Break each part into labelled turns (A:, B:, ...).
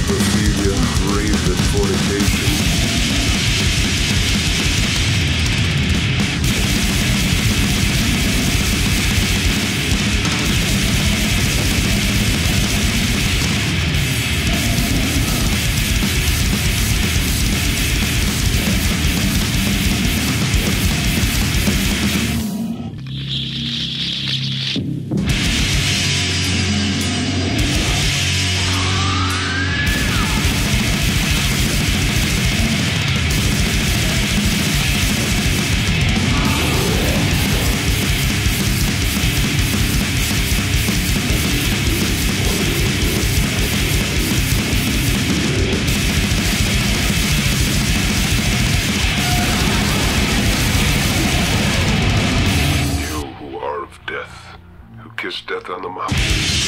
A: Necrophilia, rage and fornication. entrar no mapa.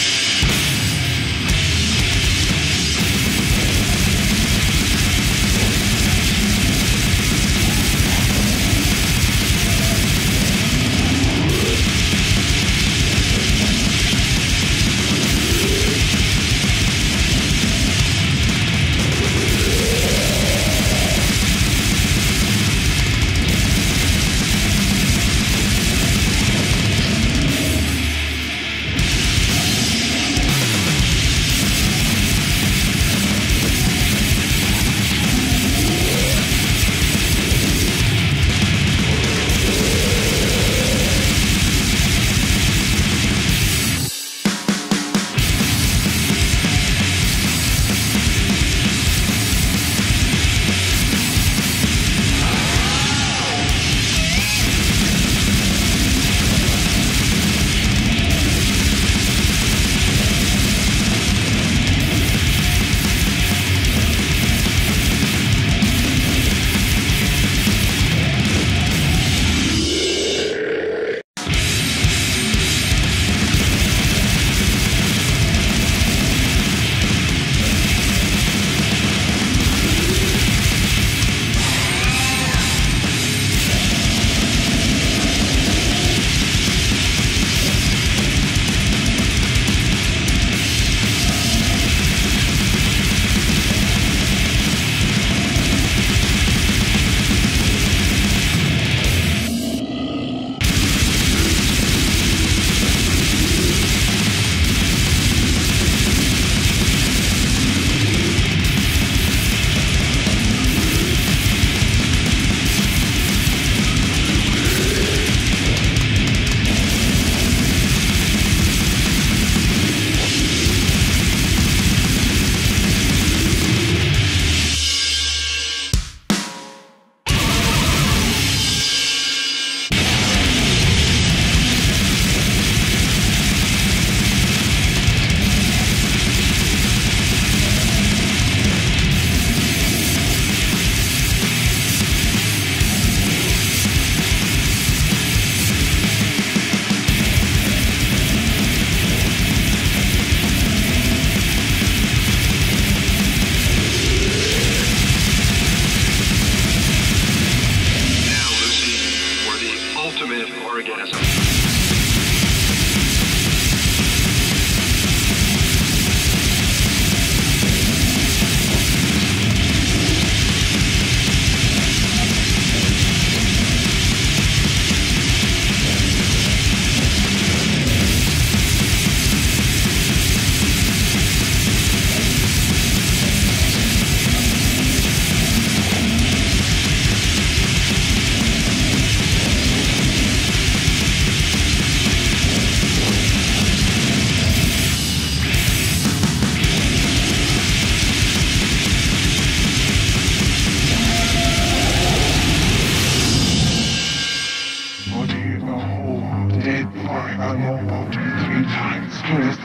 A: Three times us the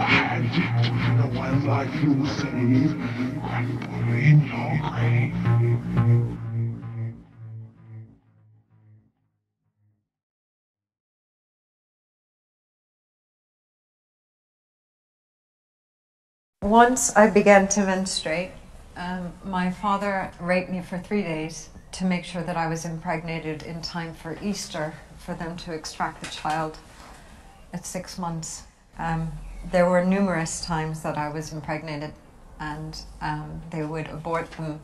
A: had the one life you in your grave
B: Once I began to menstruate, um, my father raped me for three days to make sure that I was impregnated in time for Easter for them to extract the child at six months. Um, there were numerous times that I was impregnated, and um, they would abort them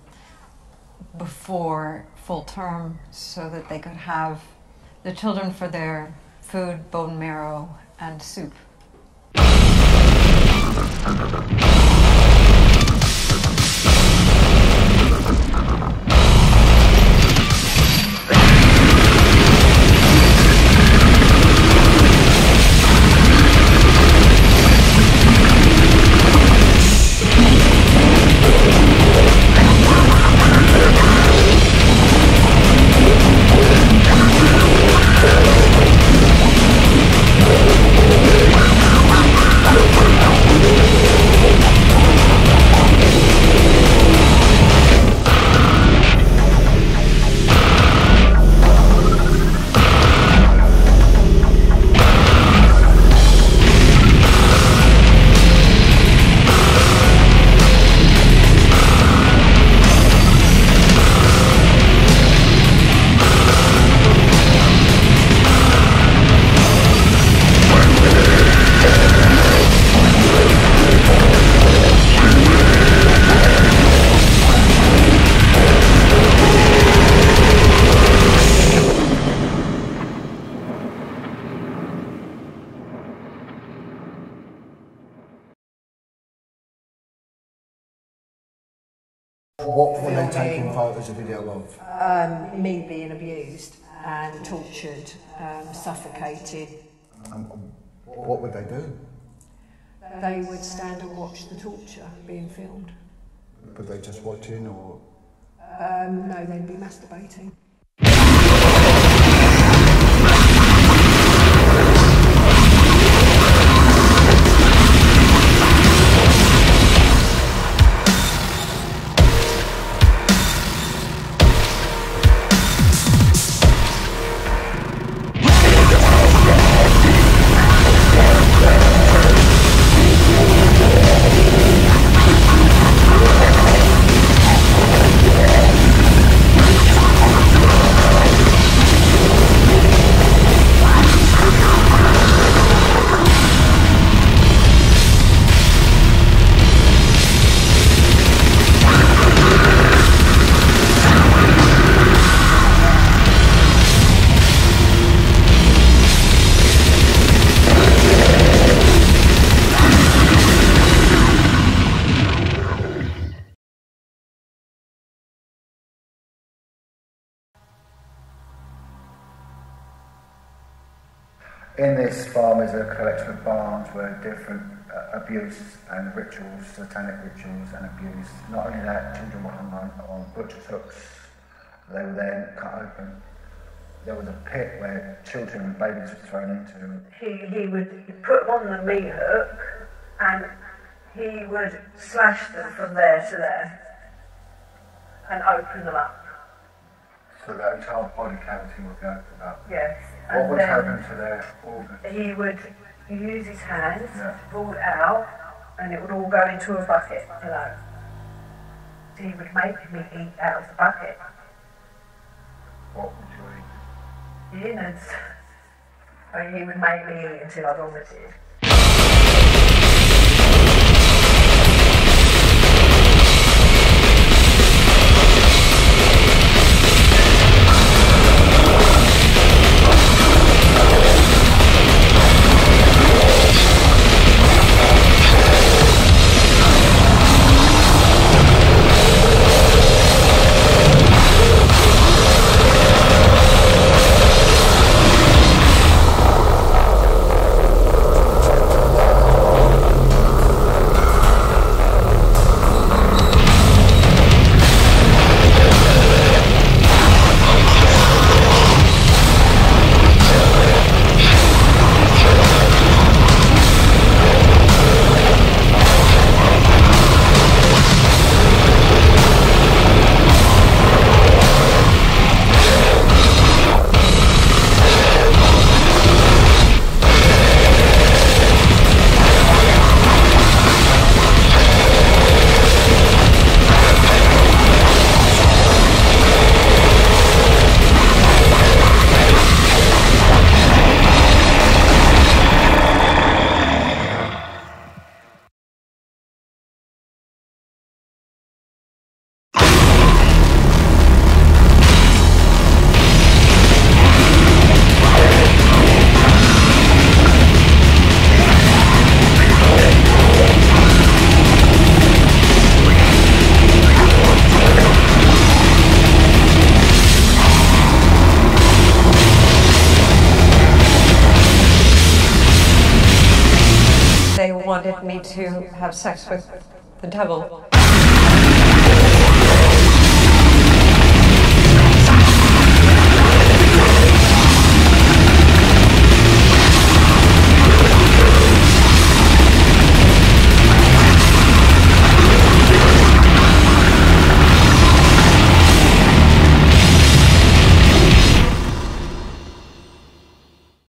B: before full term so that they could have the children for their food, bone marrow, and soup.
C: is a video of?
D: Um, me being abused and tortured, um, suffocated.
C: And what would they do?
D: They would stand and watch the torture being filmed.
C: Were they just watching or?
D: Um, no, they'd be masturbating.
C: In this farm is a collection of barns where different uh, abuse and rituals, satanic rituals and abuse. Not only that, children were hung on, on butcher's hooks. They were then cut open. There was a pit where children and babies were thrown into.
D: He, he would put them on the meat hook and he would slash them from there to there and open them up.
C: So their entire body cavity would be opened up.
D: Yes.
C: What would happen to their organs?
D: He would use his hands
C: Yeah.
D: pull it out and it would all go into a bucket, know. He would make me eat out of the bucket.
C: What would you eat?
D: Innards. And he would make me eat until I vomited.
B: Wanted to have sex with the devil.